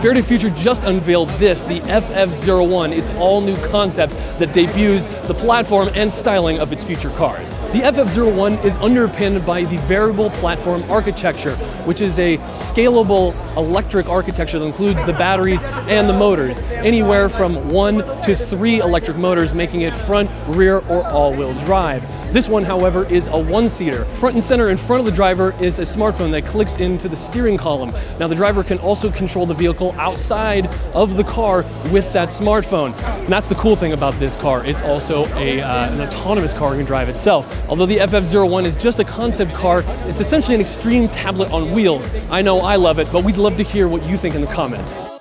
Faraday Future just unveiled this, the FFZERO1, its all new concept that debuts the platform and styling of its future cars. The FFZERO1 is underpinned by the variable platform architecture, which is a scalable electric architecture that includes the batteries and the motors, anywhere from one to three electric motors, making it front, rear, or all wheel drive. This one, however, is a one-seater. Front and center in front of the driver is a smartphone that clicks into the steering column. Now the driver can also control the vehicle outside of the car with that smartphone. And that's the cool thing about this car. It's also a, uh, an autonomous car can drive itself. Although the FFZERO1 is just a concept car, it's essentially an extreme tablet on wheels. I know I love it, but we'd love to hear what you think in the comments.